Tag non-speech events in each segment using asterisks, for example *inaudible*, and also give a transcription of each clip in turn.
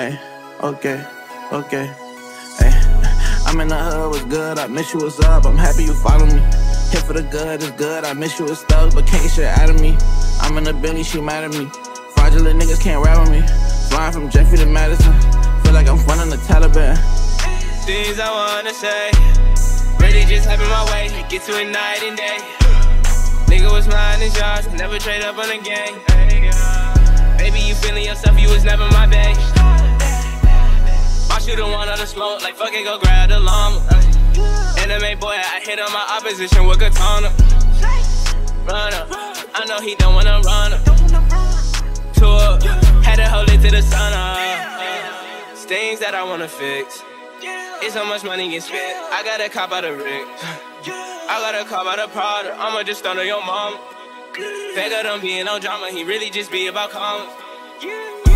Hey, okay, okay. Hey, *laughs* I'm in the hood, what's good? I miss you, what's up? I'm happy you follow me. Hit for the good, it's good. I miss you, it's stuck, but can't shit out of me. I'm in the Billy, she mad at me. Fraudulent niggas can't rap with me. Flying from Jeffrey to Madison. Feel like I'm running the Taliban. Things I wanna say. Really just happen my way. Get to it night and day. Nigga was mine and yours. Never trade up on the game. Baby, you feeling yourself, you was never my bae. My shooter one on the smoke, like fucking go grab the llama. Anime boy, I hit on my opposition with katana. Run up, I know he don't wanna run up. Tour, had to hold it to the sun up. It's things that I wanna fix. It's so much money get spent. I gotta cop out a rig. I gotta cop out a product. I'ma just on your mom. Figure don't be no drama. He really just be about commas.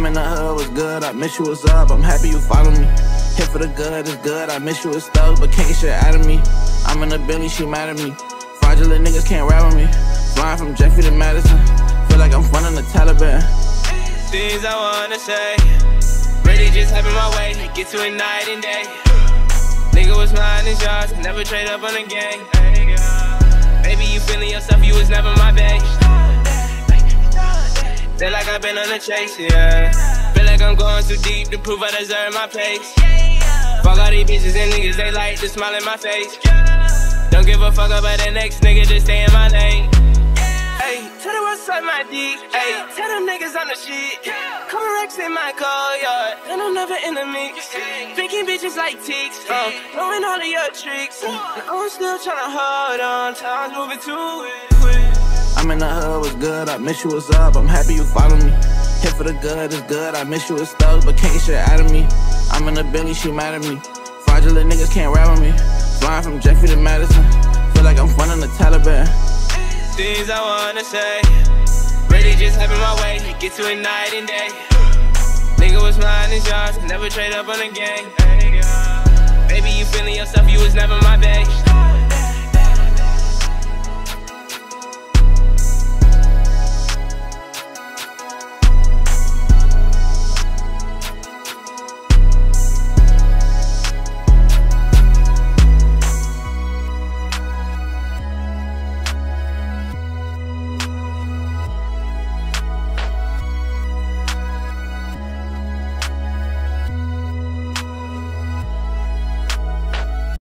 I'm in the hood, what's good? I miss you, what's up? I'm happy you follow me. Hit for the good, it's good. I miss you, it's stuck, but can't get shit out of me. I'm in the Billy, she mad at me. Fraudulent niggas can't rap with me. Flying from Jeffrey to Madison. Feel like I'm running the Taliban. Things I wanna say. Really just happen my way. Get to it night and day. Nigga was mine and yours. Never trade up on the gang. Baby, you feeling yourself, you was never my bae. Feel like I've been on a chase, yeah. Feel like I'm going too deep to prove I deserve my place. Fuck all these bitches and niggas, they like to smile in my face. Don't give a fuck about the next nigga, just stay in my lane. Hey, tell them what's up my dick. Hey, tell them niggas I'm the shit. Come Rex in my car, yard, and I'm never in the mix. Picking bitches like ticks, uh, knowing all of your tricks. And I'm still tryna hold on, time's moving too. I'm in the hood, what's good? I miss you, what's up? I'm happy you follow me. Hit for the good, it's good. I miss you, it's stuck, but can't shit out of me. I'm in the Billy, she mad at me. Fraudulent niggas can't rap with me. Flying from Jeffrey to Madison. Feel like I'm funding the Taliban. Things I wanna say. Really just happen my way. Get to it night and day. Nigga was mine and yours. Never trade up on the gang.